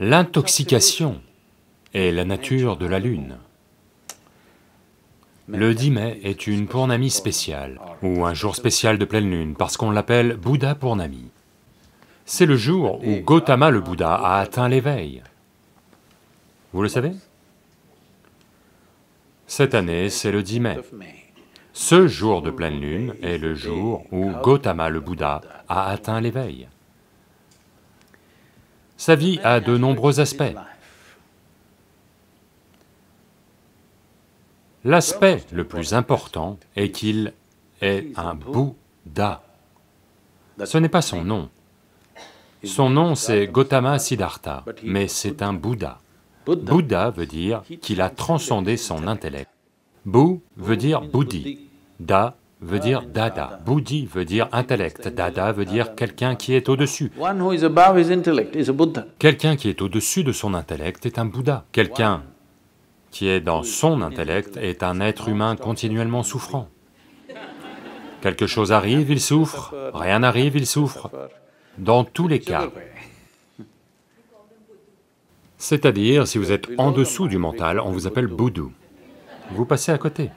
L'intoxication est la nature de la lune. Le 10 mai est une Purnami spéciale, ou un jour spécial de pleine lune, parce qu'on l'appelle Bouddha Purnami. C'est le jour où Gautama le Bouddha a atteint l'éveil. Vous le savez? Cette année, c'est le 10 mai. Ce jour de pleine lune est le jour où Gautama le Bouddha a atteint l'éveil. Sa vie a de nombreux aspects. L'aspect le plus important est qu'il est un Bouddha. Ce n'est pas son nom. Son nom c'est Gautama Siddhartha, mais c'est un Bouddha. Bouddha veut dire qu'il a transcendé son intellect. Bou veut dire Bouddhi, Da veut dire Dada, Bouddhi veut dire intellect, Dada veut dire quelqu'un qui est au-dessus. Quelqu'un qui est au-dessus de son intellect est un Bouddha. Quelqu'un qui est dans son intellect est un être humain continuellement souffrant. Quelque chose arrive, il souffre, rien n'arrive, il souffre. Dans tous les cas, c'est-à-dire, si vous êtes en dessous du mental, on vous appelle Boudou. Vous passez à côté.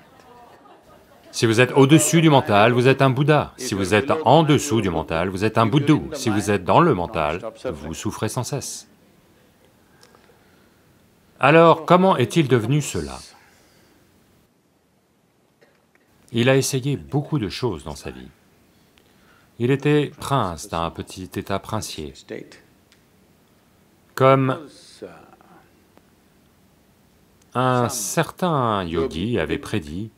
Si vous êtes au-dessus du mental, vous êtes un Bouddha. Si vous êtes en dessous du mental, vous êtes un Bouddhou. Si vous êtes dans le mental, vous souffrez sans cesse. Alors, comment est-il devenu cela? Il a essayé beaucoup de choses dans sa vie. Il était prince d'un petit état princier. Comme un certain yogi avait prédit,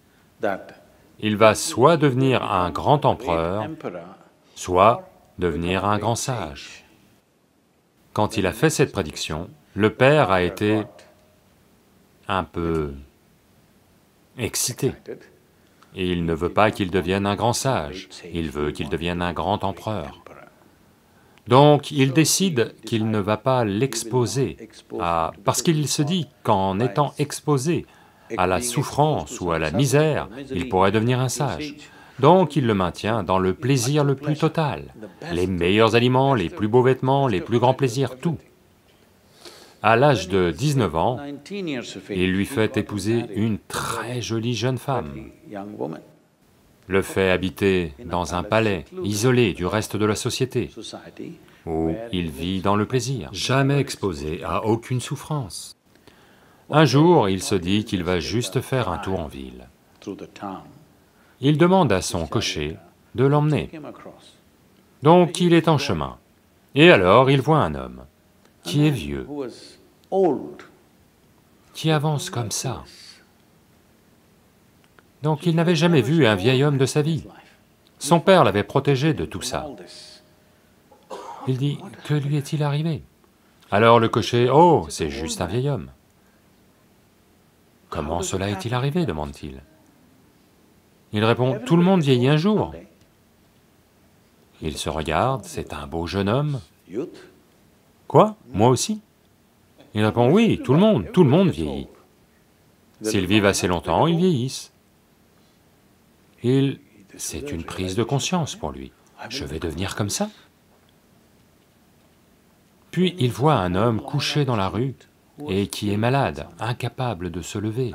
il va soit devenir un grand empereur, soit devenir un grand sage. Quand il a fait cette prédiction, le père a été un peu excité. Il ne veut pas qu'il devienne un grand sage, il veut qu'il devienne un grand empereur. Donc il décide qu'il ne va pas l'exposer à... parce qu'il se dit qu'en étant exposé à la souffrance ou à la misère, il pourrait devenir un sage. Donc il le maintient dans le plaisir le plus total, les meilleurs aliments, les plus beaux vêtements, les plus grands plaisirs, tout. À l'âge de 19 ans, il lui fait épouser une très jolie jeune femme, le fait habiter dans un palais, isolé du reste de la société, où il vit dans le plaisir, jamais exposé à aucune souffrance. Un jour, il se dit qu'il va juste faire un tour en ville. Il demande à son cocher de l'emmener. Donc il est en chemin, et alors il voit un homme qui est vieux, qui avance comme ça. Donc il n'avait jamais vu un vieil homme de sa vie. Son père l'avait protégé de tout ça. Il dit, que lui est-il arrivé? Alors le cocher, oh, c'est juste un vieil homme. Comment cela est-il arrivé demande-t-il. Il répond, tout le monde vieillit un jour. Il se regarde, c'est un beau jeune homme. Quoi? Moi aussi? Il répond, oui, tout le monde, tout le monde vieillit. S'ils vivent assez longtemps, ils vieillissent. Il... c'est une prise de conscience pour lui. Je vais devenir comme ça Puis il voit un homme couché dans la rue et qui est malade, incapable de se lever,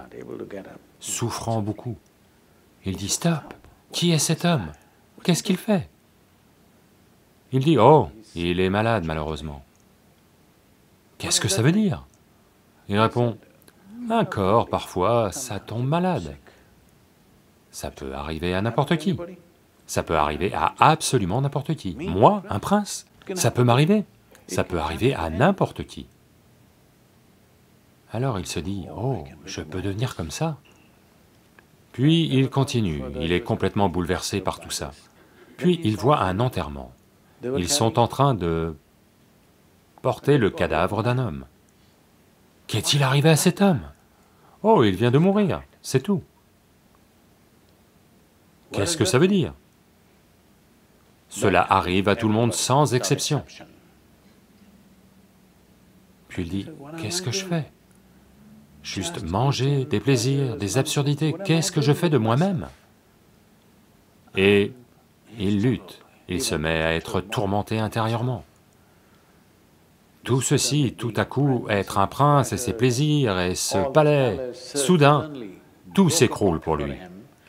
souffrant beaucoup. Il dit, stop, qui est cet homme? Qu'est-ce qu'il fait? Il dit, oh, il est malade malheureusement. Qu'est-ce que ça veut dire? Il répond, un corps, parfois, ça tombe malade. Ça peut arriver à n'importe qui. Ça peut arriver à absolument n'importe qui. Moi, un prince, ça peut m'arriver. Ça peut arriver à n'importe qui. Alors il se dit, oh, je peux devenir comme ça. Puis il continue, il est complètement bouleversé par tout ça. Puis il voit un enterrement. Ils sont en train de porter le cadavre d'un homme. Qu'est-il arrivé à cet homme? Oh, il vient de mourir, c'est tout. Qu'est-ce que ça veut dire? Cela arrive à tout le monde sans exception. Puis il dit, qu'est-ce que je fais? Juste manger, des plaisirs, des absurdités, qu'est-ce que je fais de moi-même? Et il lutte, il se met à être tourmenté intérieurement. Tout ceci, tout à coup, être un prince et ses plaisirs et ce palais, soudain, tout s'écroule pour lui.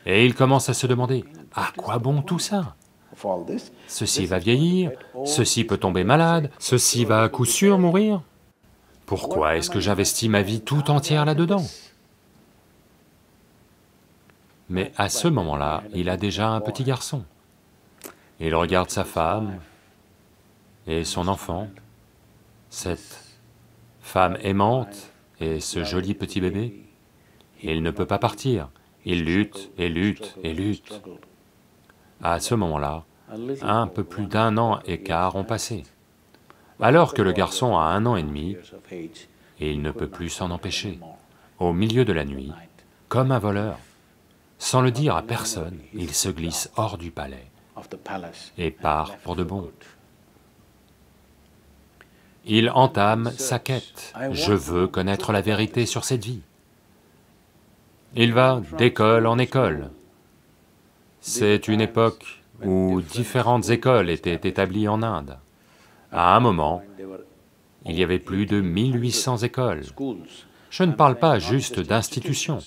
Et il commence à se demander, à quoi bon tout ça? Ceci va vieillir, ceci peut tomber malade, ceci va à coup sûr mourir. Pourquoi est-ce que j'investis ma vie tout entière là-dedans? Mais à ce moment-là, il a déjà un petit garçon. Il regarde sa femme et son enfant, cette femme aimante et ce joli petit bébé. Il ne peut pas partir, il lutte et lutte et lutte. À ce moment-là, un peu plus d'un an et quart ont passé. Alors que le garçon a un an et demi, et il ne peut plus s'en empêcher. Au milieu de la nuit, comme un voleur, sans le dire à personne, il se glisse hors du palais et part pour de bon. Il entame sa quête. Je veux connaître la vérité sur cette vie. Il va d'école en école. C'est une époque où différentes écoles étaient établies en Inde. À un moment, il y avait plus de 1800 écoles. Je ne parle pas juste d'institutions,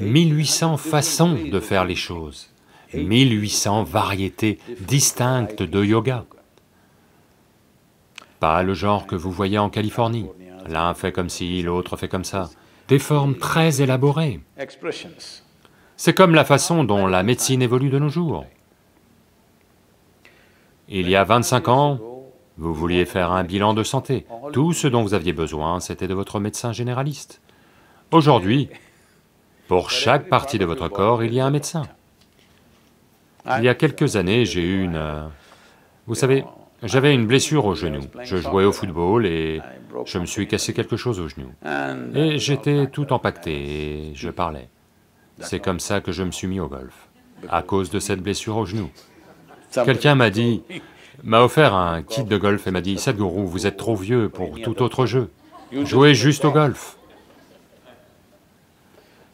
1800 façons de faire les choses, 1800 variétés distinctes de yoga. Pas le genre que vous voyez en Californie, l'un fait comme ci, l'autre fait comme ça, des formes très élaborées. C'est comme la façon dont la médecine évolue de nos jours. Il y a 25 ans, vous vouliez faire un bilan de santé. Tout ce dont vous aviez besoin, c'était de votre médecin généraliste. Aujourd'hui, pour chaque partie de votre corps, il y a un médecin. Il y a quelques années, j'ai eu une... Euh, vous savez, j'avais une blessure au genou. Je jouais au football et je me suis cassé quelque chose au genou. Et j'étais tout empaqueté et je parlais. C'est comme ça que je me suis mis au golf, à cause de cette blessure au genou. Quelqu'un m'a dit, m'a offert un kit de golf et m'a dit, Sadhguru, vous êtes trop vieux pour tout autre jeu, jouez juste au golf.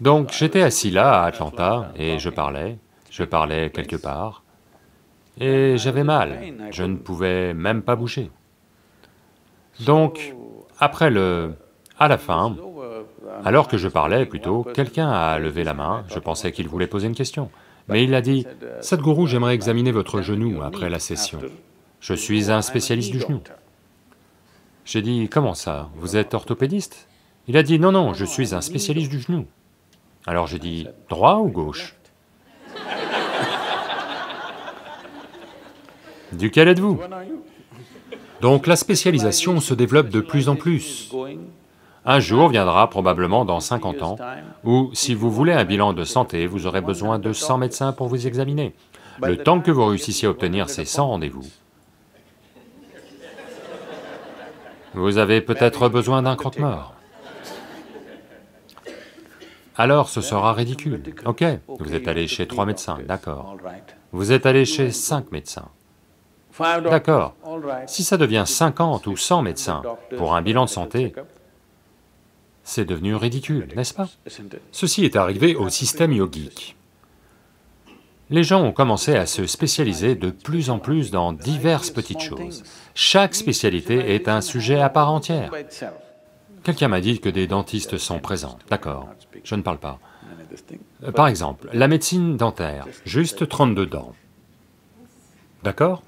Donc j'étais assis là, à Atlanta, et je parlais, je parlais quelque part, et j'avais mal, je ne pouvais même pas bouger. Donc, après le... à la fin, alors que je parlais plutôt, quelqu'un a levé la main, je pensais qu'il voulait poser une question. Mais il a dit, « Sadhguru, j'aimerais examiner votre genou après la session. Je suis un spécialiste du genou. » J'ai dit, « Comment ça Vous êtes orthopédiste ?» Il a dit, « Non, non, je suis un spécialiste du genou. » Alors j'ai dit, « Droit ou gauche ?» Duquel êtes-vous? Donc la spécialisation se développe de plus en plus. Un jour viendra, probablement dans 50 ans, où si vous voulez un bilan de santé, vous aurez besoin de 100 médecins pour vous examiner. Le temps que vous réussissiez à obtenir ces 100 rendez-vous, vous avez peut-être besoin d'un croque-mort. Alors ce sera ridicule. Ok, vous êtes allé chez trois médecins, d'accord. Vous êtes allé chez cinq médecins. D'accord. Si ça devient 50 ou 100 médecins pour un bilan de santé, c'est devenu ridicule, n'est-ce pas? Ceci est arrivé au système yogique. Les gens ont commencé à se spécialiser de plus en plus dans diverses petites choses. Chaque spécialité est un sujet à part entière. Quelqu'un m'a dit que des dentistes sont présents, d'accord, je ne parle pas. Euh, par exemple, la médecine dentaire, juste 32 dents, d'accord?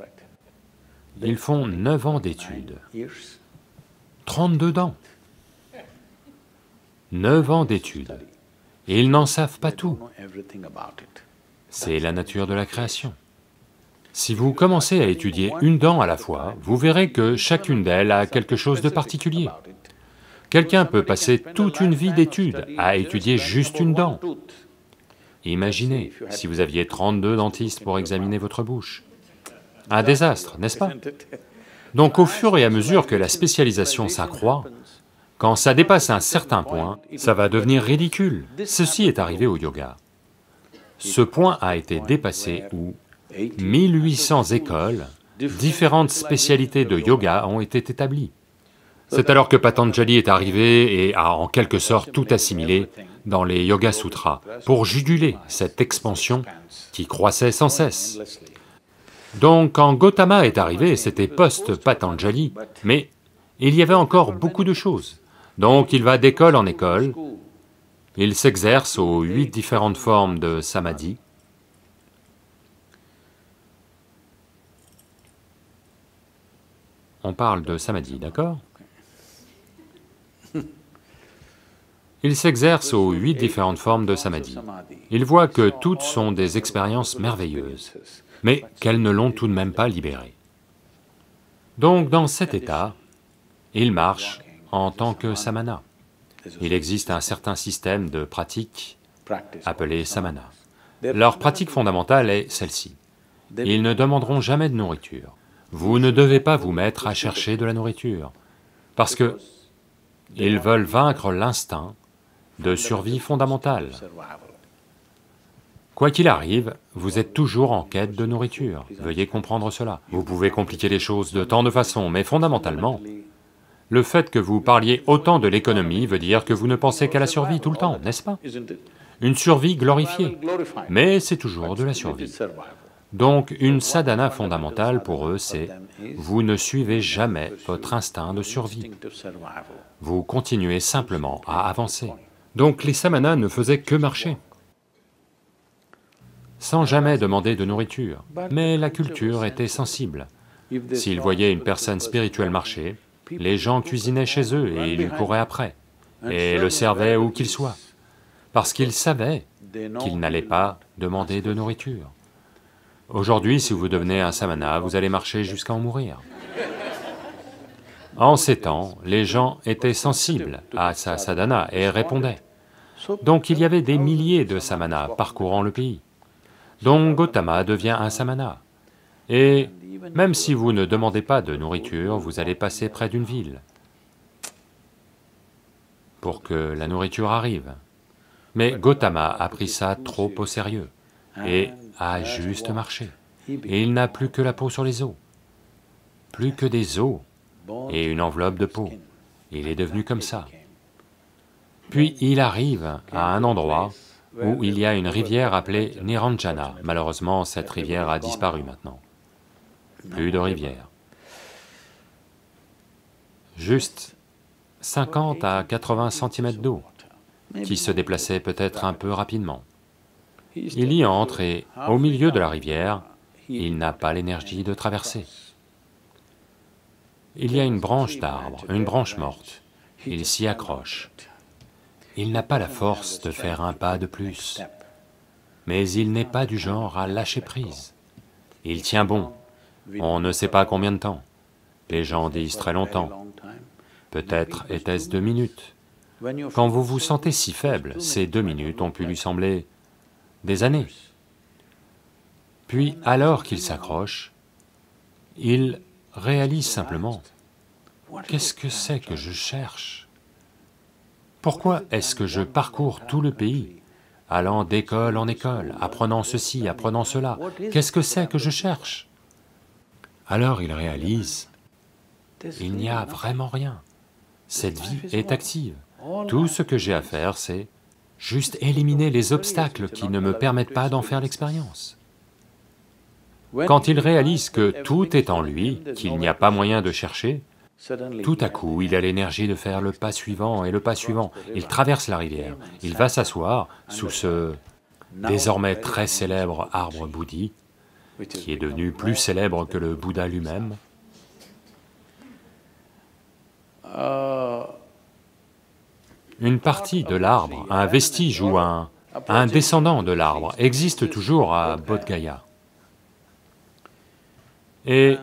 Ils font 9 ans d'études, 32 dents. 9 ans d'études, et ils n'en savent pas tout. C'est la nature de la création. Si vous commencez à étudier une dent à la fois, vous verrez que chacune d'elles a quelque chose de particulier. Quelqu'un peut passer toute une vie d'études à étudier juste une dent. Imaginez si vous aviez 32 dentistes pour examiner votre bouche. Un désastre, n'est-ce pas? Donc au fur et à mesure que la spécialisation s'accroît, quand ça dépasse un certain point, ça va devenir ridicule. Ceci est arrivé au yoga. Ce point a été dépassé où 1800 écoles, différentes spécialités de yoga ont été établies. C'est alors que Patanjali est arrivé et a en quelque sorte tout assimilé dans les Yoga Sutras pour juguler cette expansion qui croissait sans cesse. Donc quand Gautama est arrivé, c'était post-Patanjali, mais il y avait encore beaucoup de choses. Donc il va d'école en école, il s'exerce aux huit différentes formes de samadhi. On parle de samadhi, d'accord? Il s'exerce aux huit différentes formes de samadhi. Il voit que toutes sont des expériences merveilleuses, mais qu'elles ne l'ont tout de même pas libéré. Donc dans cet état, il marche en tant que samana. Il existe un certain système de pratiques appelées samana. Leur pratique fondamentale est celle-ci. Ils ne demanderont jamais de nourriture. Vous ne devez pas vous mettre à chercher de la nourriture, parce que ils veulent vaincre l'instinct de survie fondamentale. Quoi qu'il arrive, vous êtes toujours en quête de nourriture, veuillez comprendre cela. Vous pouvez compliquer les choses de tant de façons, mais fondamentalement, le fait que vous parliez autant de l'économie veut dire que vous ne pensez qu'à la survie tout le temps, n'est-ce pas? Une survie glorifiée, mais c'est toujours de la survie. Donc une sadhana fondamentale pour eux, c'est vous ne suivez jamais votre instinct de survie. Vous continuez simplement à avancer. Donc les samanas ne faisaient que marcher, sans jamais demander de nourriture. Mais la culture était sensible. S'ils voyaient une personne spirituelle marcher, les gens cuisinaient chez eux et ils couraient après, et le servaient où qu'il soit, parce qu'ils savaient qu'ils n'allaient pas demander de nourriture. Aujourd'hui, si vous devenez un samana, vous allez marcher jusqu'à en mourir. En ces temps, les gens étaient sensibles à sa sadhana et répondaient. Donc il y avait des milliers de samanas parcourant le pays. Donc Gautama devient un samana. Et même si vous ne demandez pas de nourriture, vous allez passer près d'une ville pour que la nourriture arrive. Mais Gautama a pris ça trop au sérieux et a juste marché. Et il n'a plus que la peau sur les os, plus que des os et une enveloppe de peau. Il est devenu comme ça. Puis il arrive à un endroit où il y a une rivière appelée Niranjana. Malheureusement, cette rivière a disparu maintenant plus de rivière. Juste 50 à 80 cm d'eau, qui se déplaçait peut-être un peu rapidement. Il y entre et, au milieu de la rivière, il n'a pas l'énergie de traverser. Il y a une branche d'arbre, une branche morte, il s'y accroche. Il n'a pas la force de faire un pas de plus, mais il n'est pas du genre à lâcher prise. Il tient bon, on ne sait pas combien de temps. Les gens disent très longtemps. Peut-être était-ce deux minutes. Quand vous vous sentez si faible, ces deux minutes ont pu lui sembler des années. Puis, alors qu'il s'accroche, il réalise simplement, qu'est-ce que c'est que je cherche? Pourquoi est-ce que je parcours tout le pays, allant d'école en école, apprenant ceci, apprenant cela? Qu'est-ce que c'est que je cherche? Alors il réalise, il n'y a vraiment rien. Cette vie est active. Tout ce que j'ai à faire, c'est juste éliminer les obstacles qui ne me permettent pas d'en faire l'expérience. Quand il réalise que tout est en lui, qu'il n'y a pas moyen de chercher, tout à coup, il a l'énergie de faire le pas suivant et le pas suivant. Il traverse la rivière, il va s'asseoir sous ce désormais très célèbre arbre bouddhi, qui est devenu plus célèbre que le Bouddha lui-même. Une partie de l'arbre, un vestige ou un, descendant de l'arbre existe toujours à Bodh Gaya. Et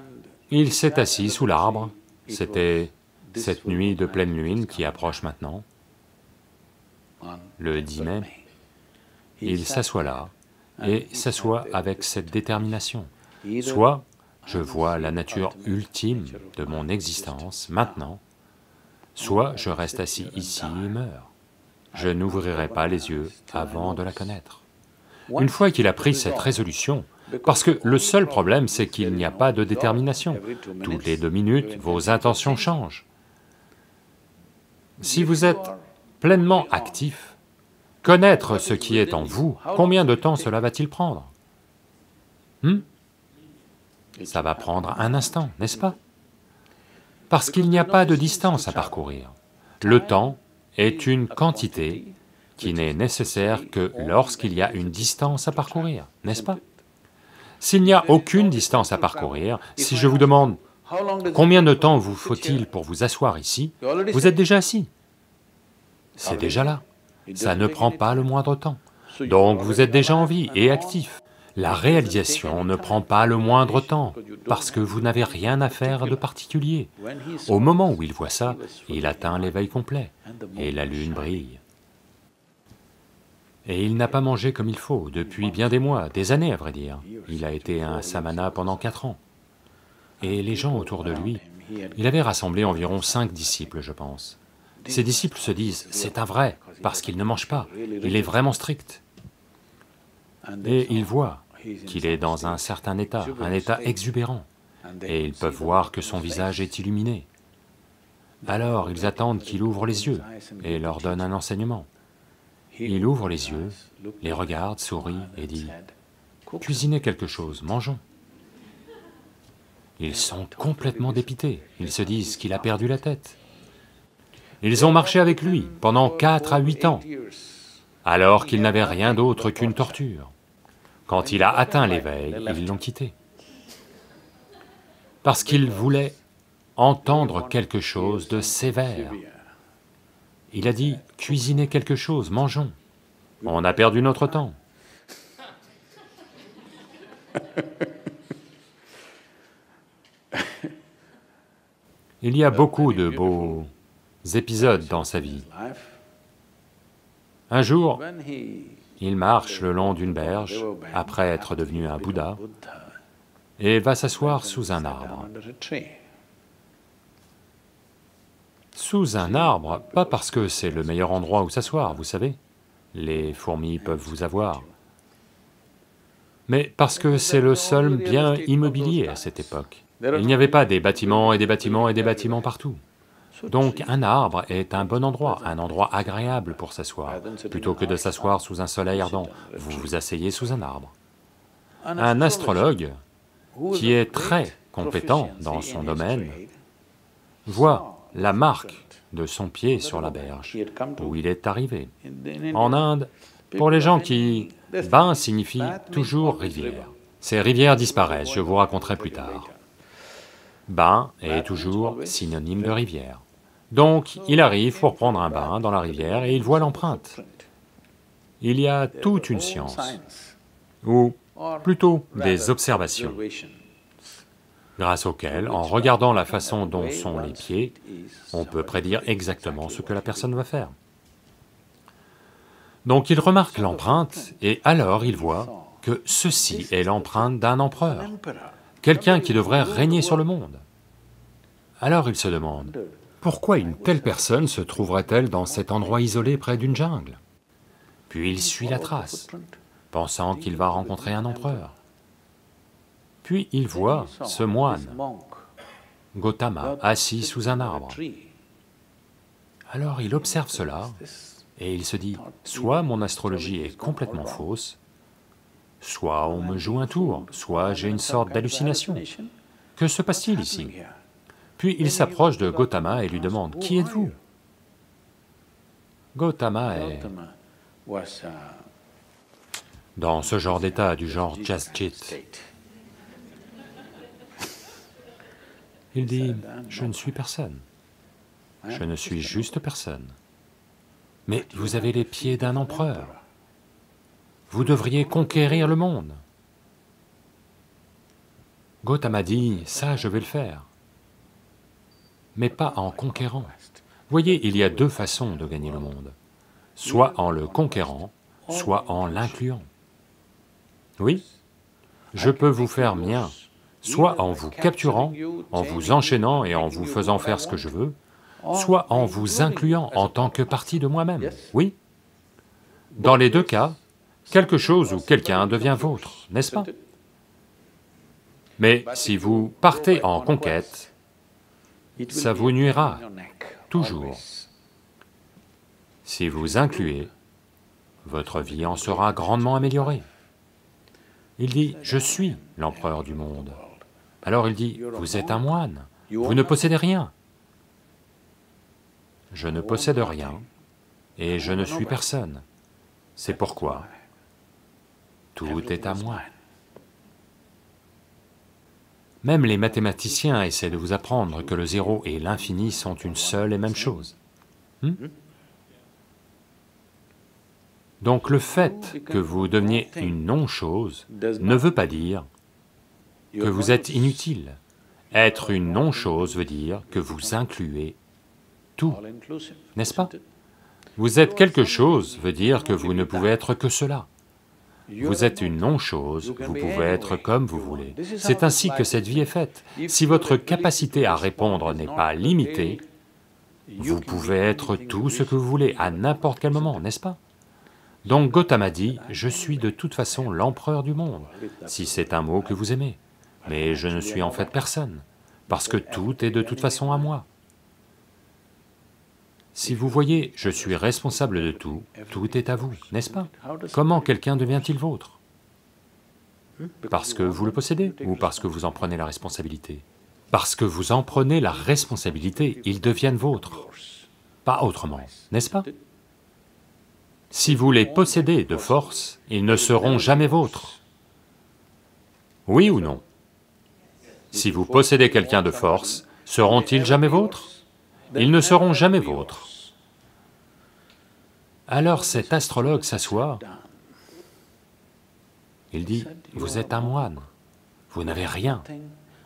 il s'est assis sous l'arbre, c'était cette nuit de pleine lune qui approche maintenant, le 10 mai, il s'assoit là, et s'assoit avec cette détermination. Soit je vois la nature ultime de mon existence maintenant, soit je reste assis ici et meurs. Je n'ouvrirai pas les yeux avant de la connaître. Une fois qu'il a pris cette résolution, parce que le seul problème, c'est qu'il n'y a pas de détermination. Toutes les deux minutes, vos intentions changent. Si vous êtes pleinement actif, Connaître ce qui est en vous, combien de temps cela va-t-il prendre? Hmm? Ça va prendre un instant, n'est-ce pas? Parce qu'il n'y a pas de distance à parcourir. Le temps est une quantité qui n'est nécessaire que lorsqu'il y a une distance à parcourir, n'est-ce pas? S'il n'y a aucune distance à parcourir, si je vous demande combien de temps vous faut-il pour vous asseoir ici, vous êtes déjà assis. C'est déjà là, ça ne prend pas le moindre temps. Donc vous êtes déjà en vie et actif. La réalisation ne prend pas le moindre temps, parce que vous n'avez rien à faire de particulier. Au moment où il voit ça, il atteint l'éveil complet, et la lune brille. Et il n'a pas mangé comme il faut, depuis bien des mois, des années à vrai dire. Il a été un samana pendant quatre ans. Et les gens autour de lui, il avait rassemblé environ cinq disciples, je pense. Ces disciples se disent, c'est un vrai, parce qu'il ne mange pas, il est vraiment strict. Et ils voient qu'il est dans un certain état, un état exubérant, et ils peuvent voir que son visage est illuminé. Alors ils attendent qu'il ouvre les yeux et leur donne un enseignement. Il ouvre les yeux, les regarde, sourit et dit, « Cuisinez quelque chose, mangeons. » Ils sont complètement dépités, ils se disent qu'il a perdu la tête. Ils ont marché avec lui pendant quatre à huit ans, alors qu'il n'avait rien d'autre qu'une torture. Quand il a atteint l'éveil, ils l'ont quitté. Parce qu'il voulait entendre quelque chose de sévère. Il a dit, cuisinez quelque chose, mangeons. On a perdu notre temps. Il y a beaucoup de beaux épisodes dans sa vie. Un jour, il marche le long d'une berge, après être devenu un Bouddha, et va s'asseoir sous un arbre. Sous un arbre, pas parce que c'est le meilleur endroit où s'asseoir, vous savez, les fourmis peuvent vous avoir, mais parce que c'est le seul bien immobilier à cette époque. Il n'y avait pas des bâtiments et des bâtiments et des bâtiments partout. Donc un arbre est un bon endroit, un endroit agréable pour s'asseoir. Plutôt que de s'asseoir sous un soleil ardent, vous vous asseyez sous un arbre. Un astrologue, qui est très compétent dans son domaine, voit la marque de son pied sur la berge, où il est arrivé. En Inde, pour les gens qui... Bain signifie toujours rivière. Ces rivières disparaissent, je vous raconterai plus tard. Bain est toujours synonyme de rivière. Donc il arrive pour prendre un bain dans la rivière et il voit l'empreinte. Il y a toute une science, ou plutôt des observations, grâce auxquelles, en regardant la façon dont sont les pieds, on peut prédire exactement ce que la personne va faire. Donc il remarque l'empreinte, et alors il voit que ceci est l'empreinte d'un empereur, quelqu'un qui devrait régner sur le monde. Alors il se demande, pourquoi une telle personne se trouverait-elle dans cet endroit isolé près d'une jungle? Puis il suit la trace, pensant qu'il va rencontrer un empereur. Puis il voit ce moine, Gautama, assis sous un arbre. Alors il observe cela, et il se dit, soit mon astrologie est complètement fausse, soit on me joue un tour, soit j'ai une sorte d'hallucination. Que se passe-t-il ici? Puis il s'approche de Gautama et lui demande, « Qui êtes-vous » Gautama est dans ce genre d'état, du genre Jaschit. Il dit, « Je ne suis personne, je ne suis juste personne. Mais vous avez les pieds d'un empereur, vous devriez conquérir le monde. » Gautama dit, « Ça, je vais le faire. » mais pas en conquérant. Voyez, il y a deux façons de gagner le monde, soit en le conquérant, soit en l'incluant. Oui, je peux vous faire mien, soit en vous capturant, en vous enchaînant et en vous faisant faire ce que je veux, soit en vous incluant en tant que partie de moi-même, oui. Dans les deux cas, quelque chose ou quelqu'un devient vôtre, n'est-ce pas? Mais si vous partez en conquête, ça vous nuira, toujours. Si vous incluez, votre vie en sera grandement améliorée. Il dit, je suis l'empereur du monde. Alors il dit, vous êtes un moine, vous ne possédez rien, je ne possède rien et je ne suis personne. C'est pourquoi tout est à moi. Même les mathématiciens essaient de vous apprendre que le zéro et l'infini sont une seule et même chose. Hmm? Donc le fait que vous deveniez une non-chose ne veut pas dire que vous êtes inutile. Être une non-chose veut dire que vous incluez tout, n'est-ce pas? Vous êtes quelque chose veut dire que vous ne pouvez être que cela. Vous êtes une non-chose, vous pouvez être comme vous voulez. C'est ainsi que cette vie est faite. Si votre capacité à répondre n'est pas limitée, vous pouvez être tout ce que vous voulez à n'importe quel moment, n'est-ce pas? Donc Gautama dit, je suis de toute façon l'empereur du monde, si c'est un mot que vous aimez, mais je ne suis en fait personne, parce que tout est de toute façon à moi. Si vous voyez, je suis responsable de tout, tout est à vous, n'est-ce pas? Comment quelqu'un devient-il vôtre? Parce que vous le possédez ou parce que vous en prenez la responsabilité? Parce que vous en prenez la responsabilité, ils deviennent vôtres, pas autrement, n'est-ce pas? Si vous les possédez de force, ils ne seront jamais vôtres. Oui ou non? Si vous possédez quelqu'un de force, seront-ils jamais vôtres? Ils ne seront jamais vôtres. Alors cet astrologue s'assoit, il dit, vous êtes un moine, vous n'avez rien.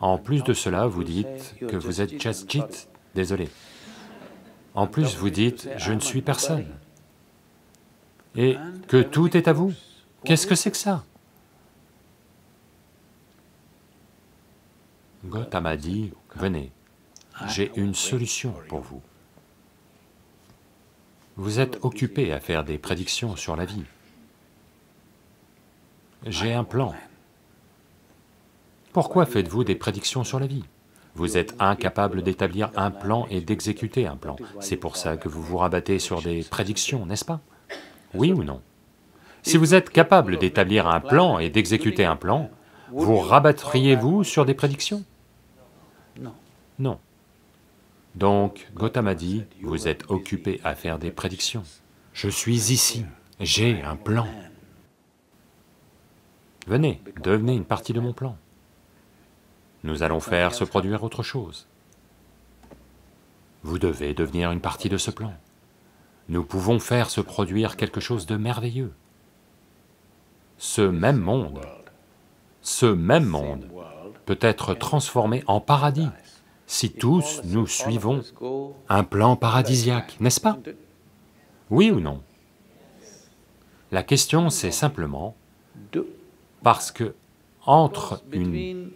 En plus de cela, vous dites que vous êtes Chasjit, désolé. En plus, vous dites, je ne suis personne. Et que tout est à vous. Qu'est-ce que c'est que ça? Gautama dit, venez, j'ai une solution pour vous. Vous êtes occupé à faire des prédictions sur la vie. J'ai un plan. Pourquoi faites-vous des prédictions sur la vie? Vous êtes incapable d'établir un plan et d'exécuter un plan. C'est pour ça que vous vous rabattez sur des prédictions, n'est-ce pas? Oui ou non? Si vous êtes capable d'établir un plan et d'exécuter un plan, vous rabattriez-vous sur des prédictions? Non. Donc Gautama dit, vous êtes occupé à faire des prédictions. Je suis ici, j'ai un plan. Venez, devenez une partie de mon plan. Nous allons faire se produire autre chose. Vous devez devenir une partie de ce plan. Nous pouvons faire se produire quelque chose de merveilleux. Ce même monde, ce même monde peut être transformé en paradis si tous nous suivons un plan paradisiaque, n'est-ce pas? Oui ou non? La question c'est simplement parce que entre une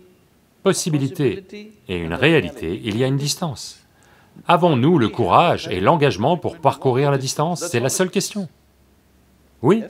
possibilité et une réalité, il y a une distance. Avons-nous le courage et l'engagement pour parcourir la distance? C'est la seule question. Oui?